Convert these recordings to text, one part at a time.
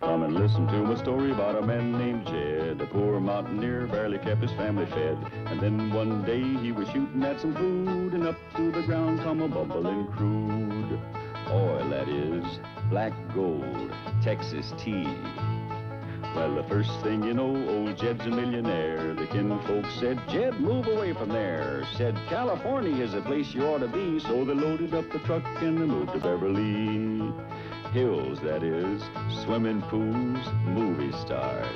Come and listen to my story about a man named Jed. A poor mountaineer barely kept his family fed. And then one day he was shooting at some food, and up through the ground come a bubbling crude. Oil, that is, black gold, Texas tea. Well, the first thing you know, old Jed's a millionaire. The kinfolk said, Jed, move away from there. Said, California is a place you ought to be. So they loaded up the truck and they moved to Beverly Hills, that is, swimming pools, movie stars.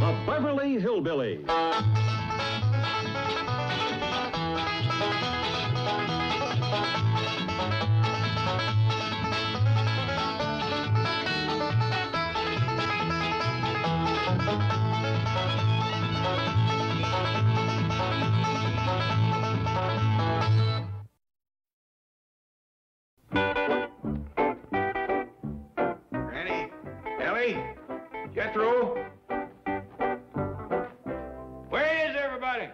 The Beverly Hillbillies. Ellie, Jethro. Where is everybody?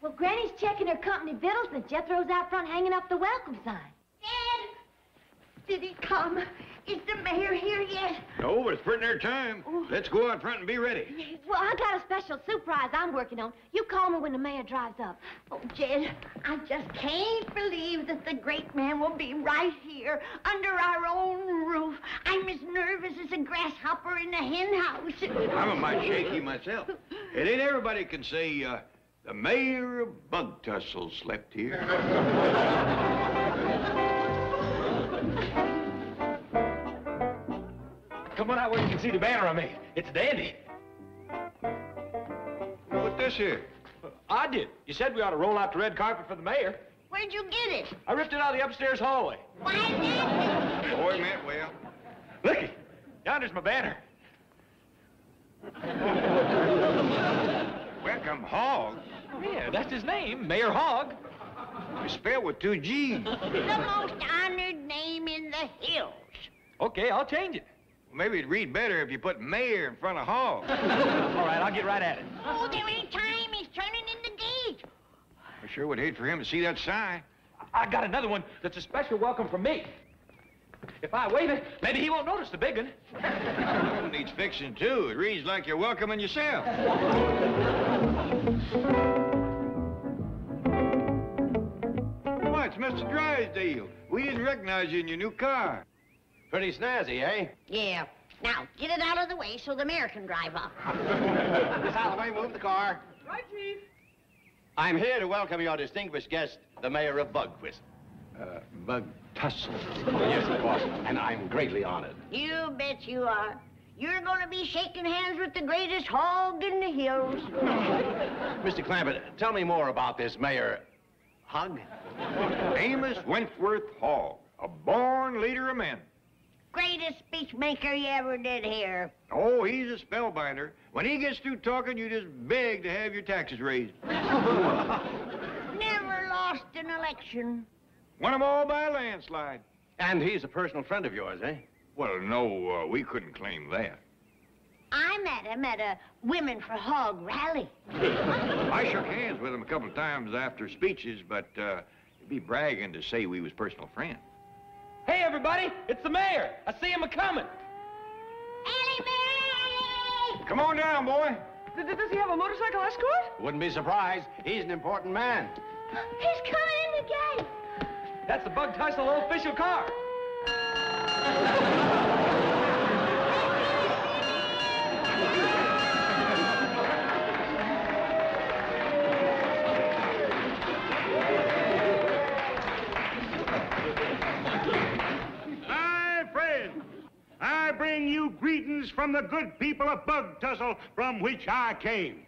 Well, Granny's checking her company victuals, and Jethro's out front hanging up the welcome sign. Dad, did he come? Is the mayor here yet? No, but it's pretty near time. Let's go out front and be ready. Well, I got a special surprise I'm working on. You call me when the mayor drives up. Oh, Jed, I just can't believe that the great man will be right here under our own roof. I'm as nervous as a grasshopper in a hen house. I'm a mite shaky myself. It ain't everybody can say, uh, the mayor of Bug Tussle slept here. Come on out where you can see the banner I made. It's dandy. What this here? I did. You said we ought to roll out the red carpet for the mayor. Where'd you get it? I ripped it out of the upstairs hallway. Why, that? Boy meant well. Looky, yonder's my banner. Welcome, Hog. Yeah, that's his name, Mayor Hogg. It's spelled with two G's. The most honored name in the hills. Okay, I'll change it. Maybe it'd read better if you put mayor in front of Hog. All right, I'll get right at it. Oh, there ain't time. He's turning in the gate. I sure would hate for him to see that sign. I got another one that's a special welcome from me. If I wave it, maybe he won't notice the big one. That one needs fixing, too. It reads like you're welcoming yourself. Why, it's Mr. Drysdale. We didn't recognize you in your new car. Pretty snazzy, eh? Yeah. Now, get it out of the way so the mayor can drive up. Miss Holloway, move the car. Right, Chief. I'm here to welcome your distinguished guest, the mayor of Bugquist. Uh, Bug Tussle. yes, of course, and I'm greatly honored. You bet you are. You're going to be shaking hands with the greatest hog in the hills. Mr. Clampett, tell me more about this mayor. Hug? Amos Wentworth Hogg, a born leader of men. Greatest speechmaker you ever did hear. Oh, he's a spellbinder. When he gets through talking, you just beg to have your taxes raised. Never lost an election. Won Won 'em all by a landslide. And he's a personal friend of yours, eh? Well, no, uh, we couldn't claim that. I met him at a Women for Hog rally. I shook hands with him a couple of times after speeches, but uh, it'd be bragging to say we was personal friends. Hey, everybody, it's the mayor. I see him a-coming. Ellie Mae! Come on down, boy. Does he have a motorcycle escort? Wouldn't be surprised. He's an important man. He's coming in the gate. That's the Bug Tussle official car. From the good people of Bug Tussle from which I came.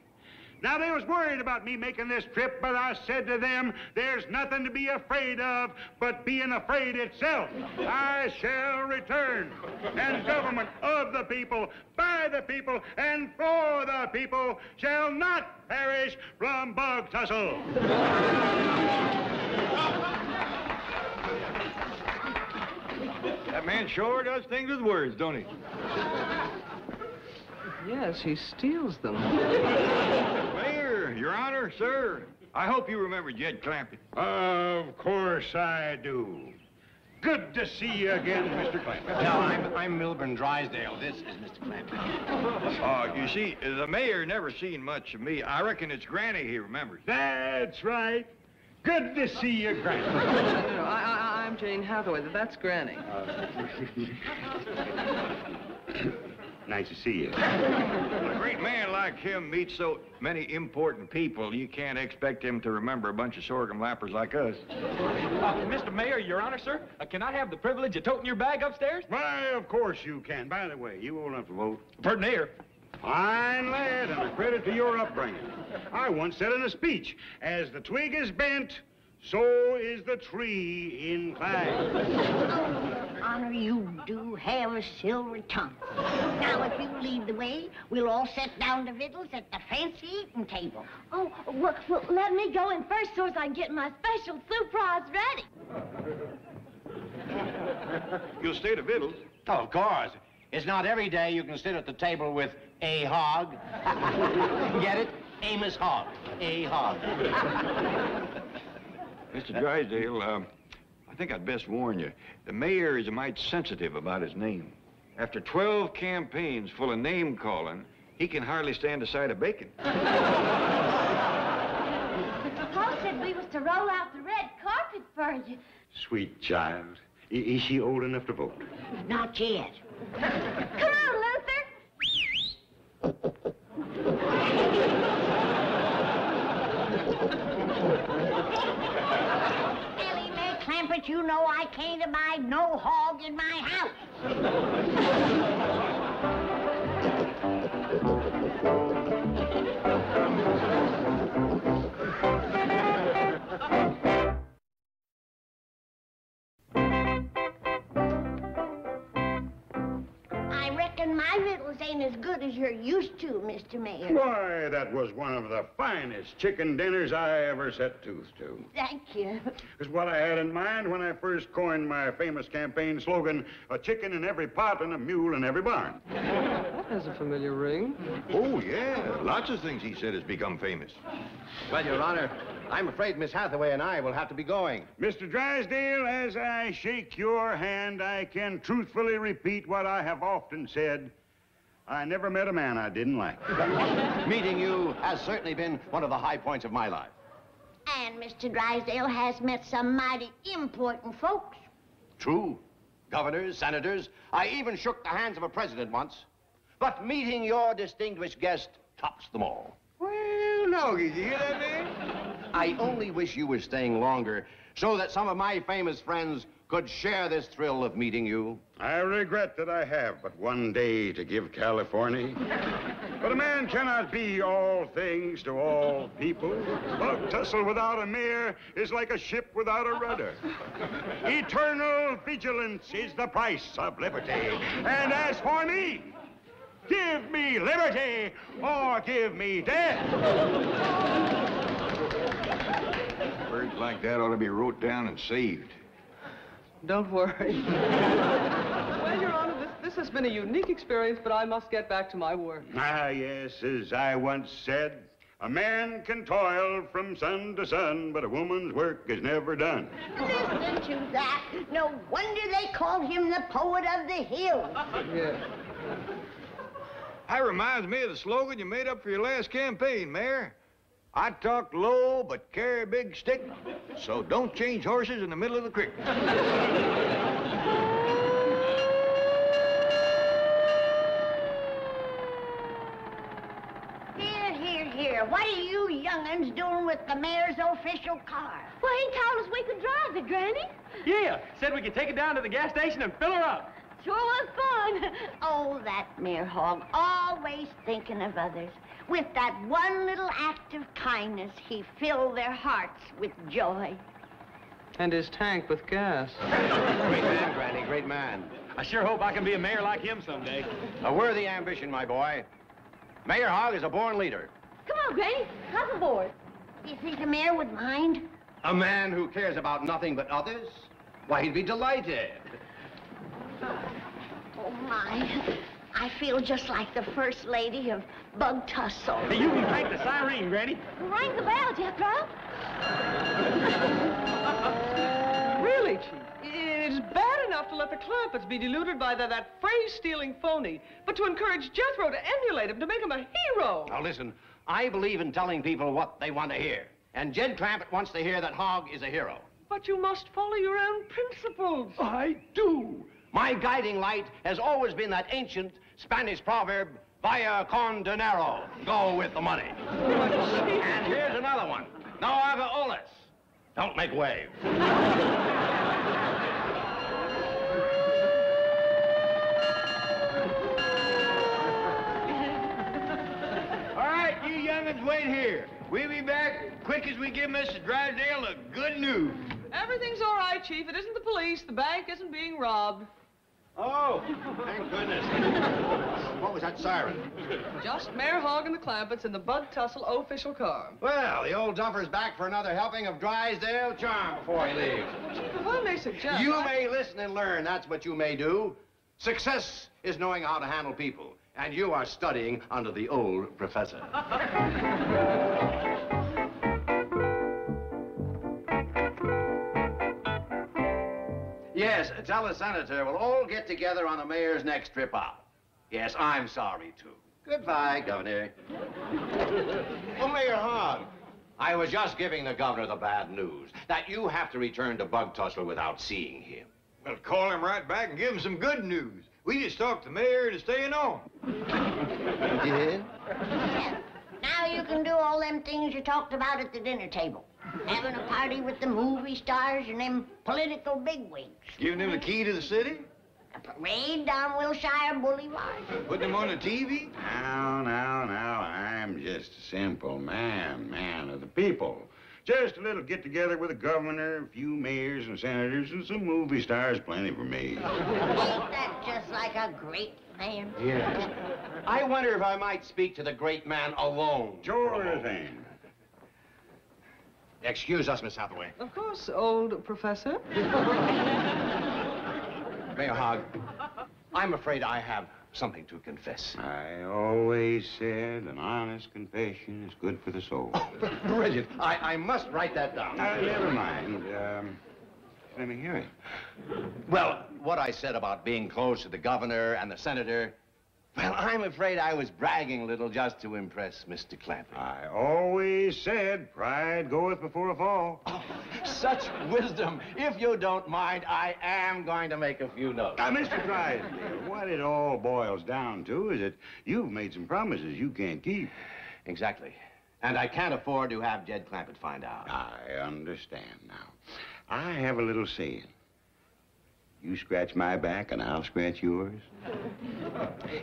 Now, they was worried about me making this trip, but I said to them, there's nothing to be afraid of but being afraid itself. I shall return, and government of the people, by the people, and for the people shall not perish from Bug Tussle. That man sure does things with words, don't he? Yes, he steals them. Mayor, Your Honor, sir, I hope you remember Jed Clampett. Of course I do. good to see you again, Mr. Clampett. Now, I'm, I'm Milburn Drysdale. This is Mr. Clamp. Uh, you see, the mayor never seen much of me. I reckon it's Granny he remembers. That's right. Good to see you, Granny. No, no, no. I, I, I'm Jane Hathaway. That's Granny. nice to see you. A great man like him meets so many important people, you can't expect him to remember a bunch of sorghum lappers like us. Uh, Mr. Mayor, Your Honor, sir, uh, can I have the privilege of toting your bag upstairs? Why, of course you can. By the way, you won't have to vote? Pardon here. Fine lad, and a credit to your upbringing. I once said in a speech, as the twig is bent, so is the tree in inclined. Honor, you do have a silver tongue. Now, if you lead the way, we'll all sit down to victuals at the fancy eating table. Oh, well, well, let me go in first so as I can get my special surprise ready. You'll stay to victuals. Oh, of course. It's not every day you can sit at the table with a hog. Get it? Amos Hog. A hog. Mr. Drysdale, um, I think I'd best warn you. The mayor is a mite sensitive about his name. After 12 campaigns full of name calling, he can hardly stand a side of bacon. Paul said we was to roll out the red carpet for you. Sweet child. I- is she old enough to vote? Not yet. Come on, Luther. Ellie Clampett, you know I can't abide no hog in my house. my victuals ain't as good as you're used to, Mr. Mayor. Why, that was one of the finest chicken dinners I ever set tooth to. Thank you. It's what I had in mind when I first coined my famous campaign slogan, a chicken in every pot and a mule in every barn. That has a familiar ring. Oh, yeah. Lots of things he said has become famous. Well, Your Honor, I'm afraid Miss Hathaway and I will have to be going. Mr. Drysdale, as I shake your hand, I can truthfully repeat what I have often said. I never met a man I didn't like. Meeting you has certainly been one of the high points of my life. And Mr. Drysdale has met some mighty important folks. True. Governors, senators. I even shook the hands of a president once. But meeting your distinguished guest tops them all. Well, no, did you hear that, man? I only wish you were staying longer so that some of my famous friends could share this thrill of meeting you. I regret that I have but one day to give California. But a man cannot be all things to all people. Bug tussle without a mayor is like a ship without a rudder. Eternal vigilance is the price of liberty. And as for me, give me liberty or give me death. Words like that ought to be wrote down and saved. Don't worry. well, Your Honor, this, this has been a unique experience, but I must get back to my work. Ah, yes, as I once said, a man can toil from sun to sun, but a woman's work is never done. Listen to that. No wonder they called him the poet of the hills. Yeah. That reminds me of the slogan you made up for your last campaign, Mayor. I talk low but carry a big stick, so don't change horses in the middle of the creek. Here, here, here. What are you young'uns doing with the mayor's official car? Well, he told us we could drive it, Granny. Yeah, said we could take it down to the gas station and fill her up. Sure was fun. Oh, that Mayor Hogg, always thinking of others. With that one little act of kindness, he filled their hearts with joy. And his tank with gas. Great man, Granny, great man. I sure hope I can be a mayor like him someday. A worthy ambition, my boy. Mayor Hogg is a born leader. Come on, Granny. Hop aboard. Do you think the mayor would mind? A man who cares about nothing but others? Why, he'd be delighted. Oh, my. I feel just like the first lady of Bug Tussle. Hey, you can crank the siren, Granny. Ring the bell, Jethro. Really, Chief? it is bad enough to let the Clampetts be deluded by that, that phrase-stealing phony, but to encourage Jethro to emulate him, to make him a hero. Now listen, I believe in telling people what they want to hear. And Jed Clampett wants to hear that Hogg is a hero. But you must follow your own principles. I do. My guiding light has always been that ancient Spanish proverb, vaya con dinero, go with the money. and here's another one, no haga olas, don't make waves. All right, you young'uns wait here. We'll be back quick as we give Mrs. Drysdale the good news. Everything's all right, Chief. It isn't the police. The bank isn't being robbed. Oh, thank goodness. what was that siren? Just Mayor Hogg and the Clampetts in the Bug Tussle official car. Well, the old duffer's back for another helping of Drysdale charm before he leaves. If I may suggest... You I- may listen and learn. That's what you may do. Success is knowing how to handle people. And you are studying under the old professor. yes, tell the senator we'll all get together on the mayor's next trip out. Yes, I'm sorry, too. Goodbye, Governor. oh, Mayor Hogg, I was just giving the governor the bad news that you have to return to Bug Tussle without seeing him. Well, call him right back and give him some good news. We just talked the mayor into staying on. you did? Yeah? Now you can do all them things you talked about at the dinner table. Having a party with the movie stars and them political bigwigs. Giving them the key to the city? A parade down Wilshire Boulevard. Putting them on the TV? Now, now, now, I'm just a simple man, man of the people. Just a little get-together with the governor, a few mayors and senators, and some movie stars, plenty for me. Ain't that just like a great man? Yes. I wonder if I might speak to the great man alone. Sure thing. Excuse us, Miss Hathaway. Of course, old professor. Mayor Hogg, I'm afraid I have something to confess. I always said an honest confession is good for the soul. Brilliant. I, I must write that down. Uh, never mind. Um, let me hear it. Well, what I said about being close to the governor and the senator, well, I'm afraid I was bragging a little just to impress Mr. Clampett. I always said pride goeth before a fall. Oh, such wisdom. If you don't mind, I am going to make a few notes. Now, Mr. Drysdale, what it all boils down to is that you've made some promises you can't keep. Exactly. And I can't afford to have Jed Clampett find out. I understand now. I have a little saying. You scratch my back and I'll scratch yours.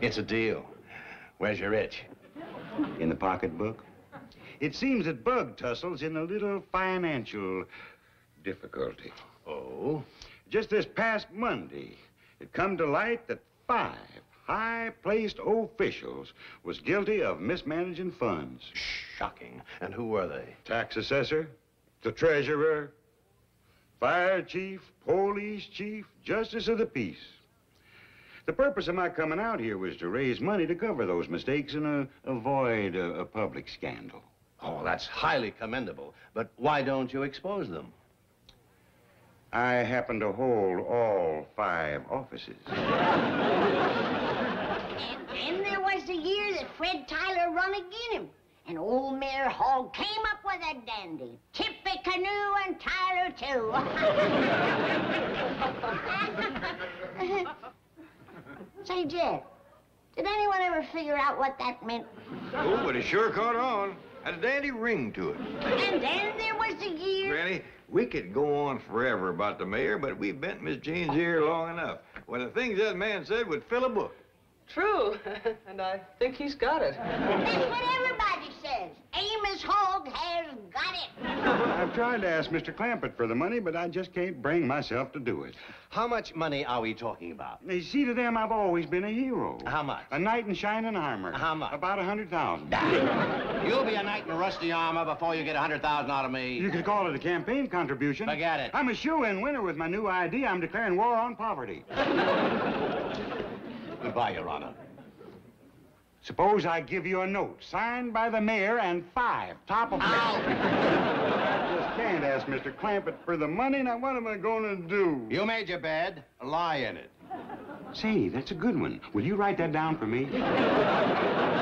It's a deal. Where's your itch? In the pocketbook. It seems that Bug Tussle's in a little financial difficulty. Oh? Just this past Monday, it come to light that five high-placed officials was guilty of mismanaging funds. Shocking. And who were they? Tax assessor, the treasurer, fire chief, police chief, justice of the peace. The purpose of my coming out here was to raise money to cover those mistakes and uh, avoid a, a public scandal. Oh, that's highly commendable. But why don't you expose them? I happen to hold all five offices. And then there was the year that Fred Tyler run again him. And old Mayor Hall came up with a dandy. Canoe and Tyler, too. Say, Jed, did anyone ever figure out what that meant? Oh, but it sure caught on. Had a dandy ring to it. And then there was the year... Granny, we could go on forever about the mayor, but we've bent Miss Jane's ear long enough. Well, the things that man said would fill a book. True. and I think he's got it. That's what everybody says. Amos Hogg has got it. I've tried to ask Mr. Clampett for the money, but I just can't bring myself to do it. How much money are we talking about? You see, to them, I've always been a hero. How much? A knight in shining armor. How much? About a hundred thousand. You'll be a knight in rusty armor before you get a hundred thousand out of me. You could call it a campaign contribution. Forget it. I'm a shoe-in winner with my new idea. I'm declaring war on poverty. Goodbye, Your Honor. Suppose I give you a note signed by the mayor and five top of I just can't ask Mr. Clampett for the money. Now, what am I going to do? You made your bed. Lie in it. Say, that's a good one. Will you write that down for me?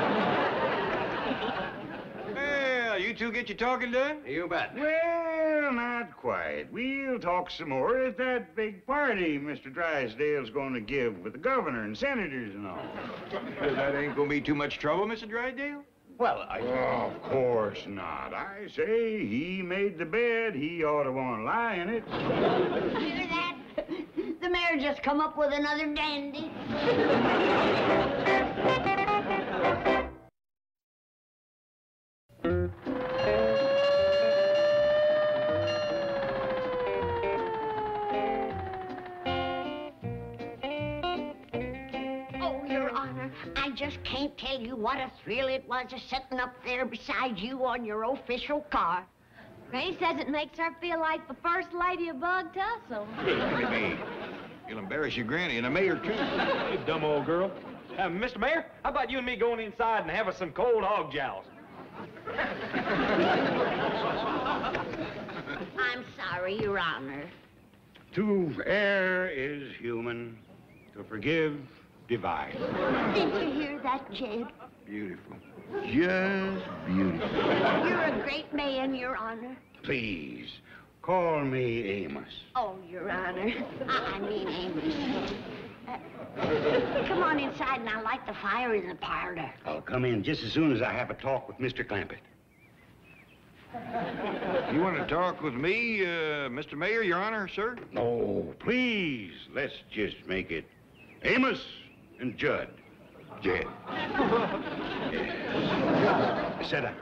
Well, you two get your talking done? You bet. Well, not quite. We'll talk some more at that big party Mr. Drysdale's going to give with the governor and senators and all. that ain't gonna be too much trouble, Mr. Drysdale. Well, I... Oh, of course not. I say he made the bed. He ought to want to lie in it. Hear that? The mayor just come up with another dandy. What a thrill it was a sitting up there beside you on your official car. Granny says it makes her feel like the first lady of Bug Tussle. Look at me. You'll embarrass your granny and the mayor, too. You dumb old girl. Uh, Mr. Mayor, how about you and me going inside and having some cold hog jows? I'm sorry, Your Honor. To err is human. To forgive, divine. Did you hear that, Jed? Beautiful. Just beautiful. You're a great man, Your Honor. Please, call me Amos. Oh, Your Honor. I, mean Amos. Uh, come on inside and I'll light the fire in the parlor. I'll come in just as soon as I have a talk with Mr. Clampett. You want to talk with me, uh, Mr. Mayor, Your Honor, sir? No, please, let's just make it Amos and Judd. Jed. Sit down.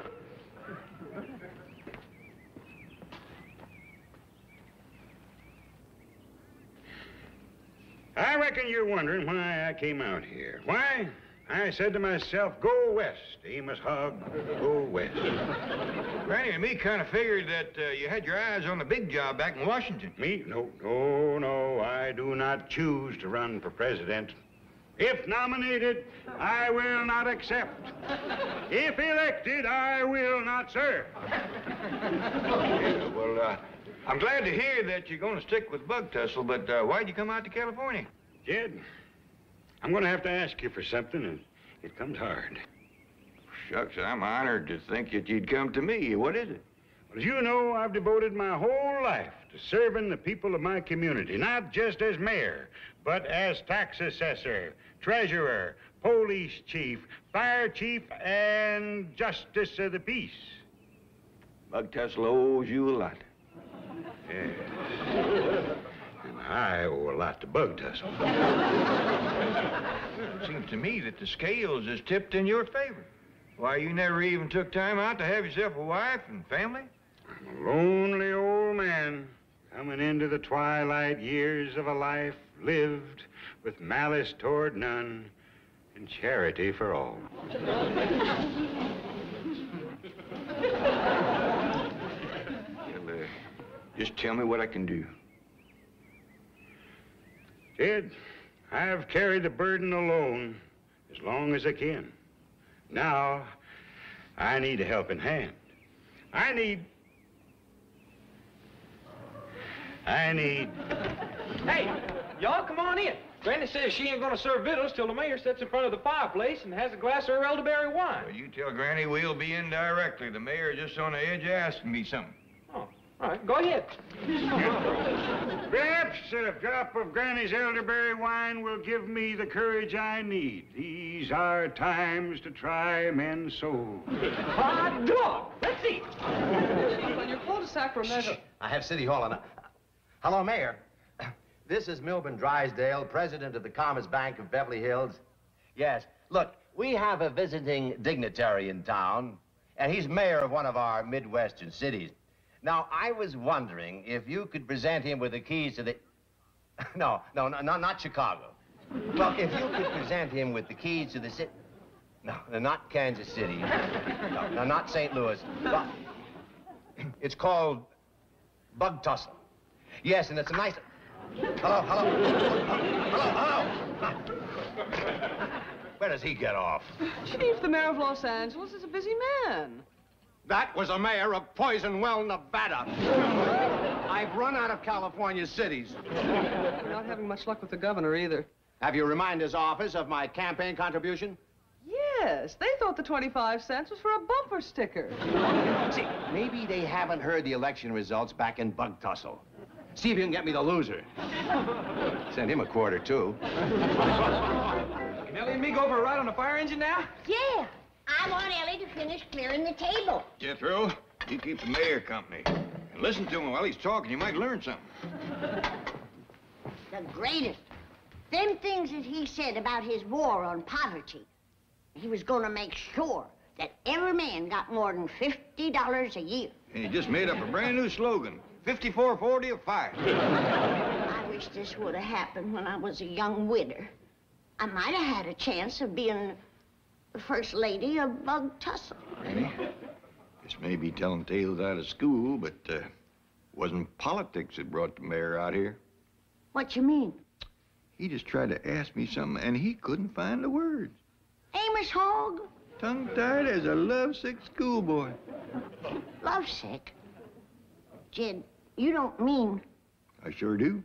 I reckon you're wondering why I came out here. Why? I said to myself, go west, Amos Hogg, go west. Granny and me kind of figured that uh, you had your eyes on the big job back in Washington. Me? No, no, no. I do not choose to run for president. If nominated, I will not accept. If elected, I will not serve. Yeah, well, uh, I'm glad to hear that you're going to stick with Bug Tussle, but uh, why'd you come out to California? Jed, I'm going to have to ask you for something, and it comes hard. Shucks, I'm honored to think that you'd come to me. What is it? As you know, I've devoted my whole life to serving the people of my community, not just as mayor, but as tax assessor, treasurer, police chief, fire chief, and justice of the peace. Bug Tussle owes you a lot. Yes. And I owe a lot to Bug Tussle. It seems to me that the scales is tipped in your favor. Why, you never even took time out to have yourself a wife and family? I'm a lonely old man coming into the twilight years of a life lived with malice toward none and charity for all. Uh, just tell me what I can do. Ted, I've carried the burden alone as long as I can. Now, I need a helping hand. I need. I need. Hey, y'all come on in. Granny says she ain't gonna serve victuals till the mayor sits in front of the fireplace and has a glass of her elderberry wine. Well, you tell Granny we'll be in directly. The mayor just on the edge of asking me something. Oh, all right, go ahead. Perhaps a drop of Granny's elderberry wine will give me the courage I need. These are times to try men's souls. Hot dog! Let's see. On your cul de Sacramento. I have City Hall on. Hello, Mayor. This is Milburn Drysdale, president of the Commerce Bank of Beverly Hills. Yes, look, we have a visiting dignitary in town, and he's mayor of one of our Midwestern cities. Now, I was wondering if you could present him with the keys to the. No, no, no, not, Chicago. Well, if you could present him with the keys to the city. No, no, not Kansas City. No, no, not St. Louis. Well, it's called Bug Tussle. Yes, and it's a nice. Hello, hello. Hello, hello. Where does he get off? Chief, the mayor of Los Angeles is a busy man. That was a mayor of Poison Well, Nevada. I've run out of California cities. We're not having much luck with the governor either. Have you reminded his office of my campaign contribution? Yes, they thought the 25 cents was for a bumper sticker. See, maybe they haven't heard the election results back in Bug Tussle. See if you can get me the loser. Send him a quarter, too. Can Ellie and me go for a ride on the fire engine now? Yeah. I want Ellie to finish clearing the table. Jethro, you keep the mayor company. And listen to him while he's talking. You might learn something. The greatest. Them things that he said about his war on poverty. He was going to make sure that every man got more than $50 a year. And he just made up a brand new slogan. 5440 of fire. I wish this would have happened when I was a young widder. I might have had a chance of being the first lady of Bug Tussle. Granny, this may be telling tales out of school, but uh, wasn't politics that brought the mayor out here. What you mean? He just tried to ask me something, and he couldn't find the words. Amos Hogg? Tongue-tied as a lovesick schoolboy. Lovesick? Jed, you don't mean I sure do.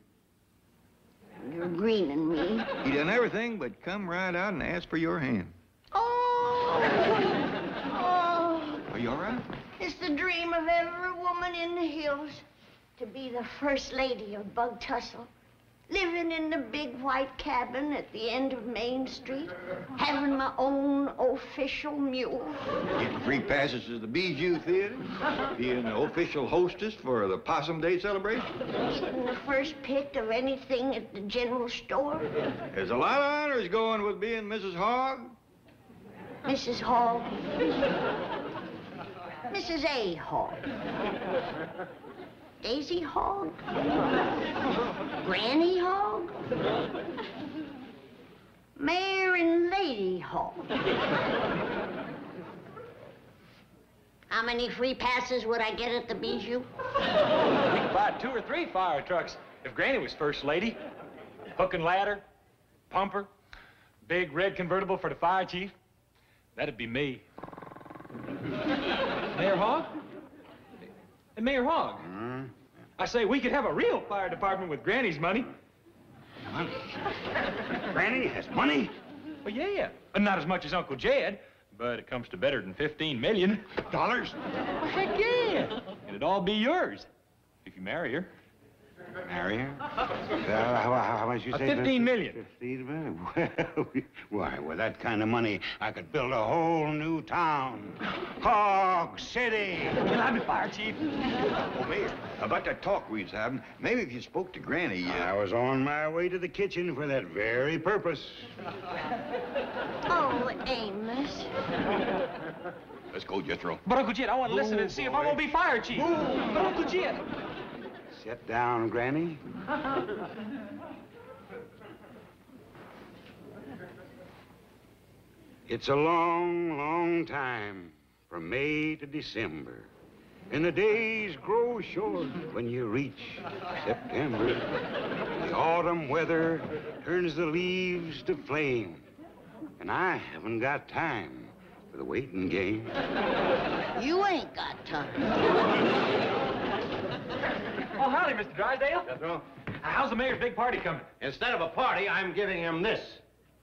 you're greening me. He done everything but come right out and ask for your hand. Oh! Oh! Are you all right? It's the dream of every woman in the hills to be the first lady of Bug Tussle. Living in the big white cabin at the end of Main Street, having my own official mule. Getting free passes to the Bijou Theater. Being the official hostess for the Possum Day celebration. Getting the first pick of anything at the general store. There's a lot of honors going with being Mrs. Hogg. Mrs. Hogg. Mrs. A. Hogg. Daisy Hogg. Granny Hogg. Mayor and Lady Hogg. How many free passes would I get at the Bijou? We could buy two or three fire trucks if Granny was first lady. Hook and ladder, pumper, big red convertible for the fire chief. That'd be me. Mayor Hogg? Hey, Mayor Hogg. I say we could have a real fire department with Granny's money. Money? Granny has money? Well, yeah. Uh, Not as much as Uncle Jed, but it comes to better than 15 million. Dollars? Well, heck yeah. And it'd all be yours if you marry her. Marry her? Uh, how, how- how much you Uh, say? 15 million. 15 million? Well, why, with that kind of money, I could build a whole new town. Hog City. Can I be fire chief? Oh, Mayor, about that talk we was having, maybe if you spoke to Granny, uh, I was on my way to the kitchen for that very purpose. Oh, Amos. let's go, Jethro. But Uncle Jed, I want to listen and see if I'm gonna be fire chief. But Uncle Jed. Sit down, Granny. It's a long, long time from May to December. And the days grow short when you reach September. The autumn weather turns the leaves to flame. And I haven't got time for the waiting game. You ain't got time. Oh, howdy, Mr. Drysdale. Jethro. How's the mayor's big party coming? Instead of a party, I'm giving him this.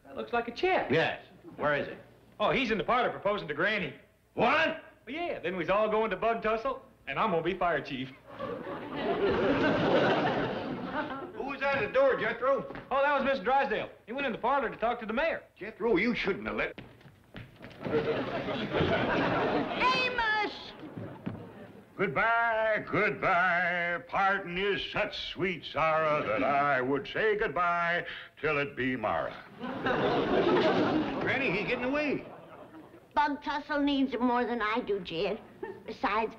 That looks like a check. Yes. Where is it? Oh, he's in the parlor proposing to Granny. What? Well, yeah, then we's all going to Bug Tussle, and I'm gonna be fire chief. Who was at the door, Jethro? Oh, that was Mr. Drysdale. He went in the parlor to talk to the mayor. Jethro, you shouldn't have let... Amos! Goodbye, goodbye. Pardon is such sweet sorrow that I would say goodbye till it be Mara. Granny, he's getting away. Bug Tussle needs him more than I do, Jed. Besides,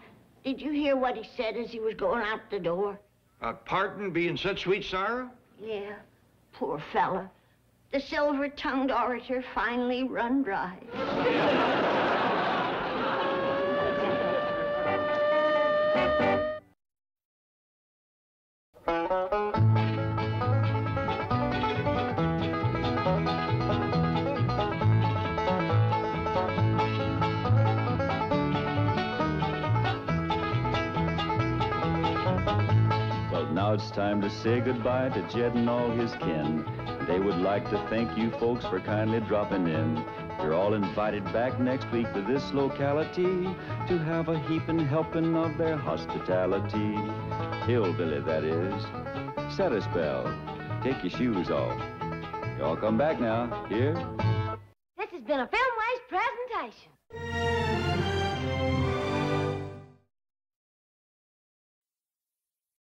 did you hear what he said as he was going out the door? Uh, pardon being such sweet sorrow? Yeah, poor fella. The silver-tongued orator finally run dry. Now it's time to say goodbye to Jed and all his kin. They would like to thank you folks for kindly dropping in. You're all invited back next week to this locality to have a heaping helping of their hospitality. Hillbilly, that is. Set a spell. Take your shoes off. Y'all come back now. Here? This has been a Filmways presentation.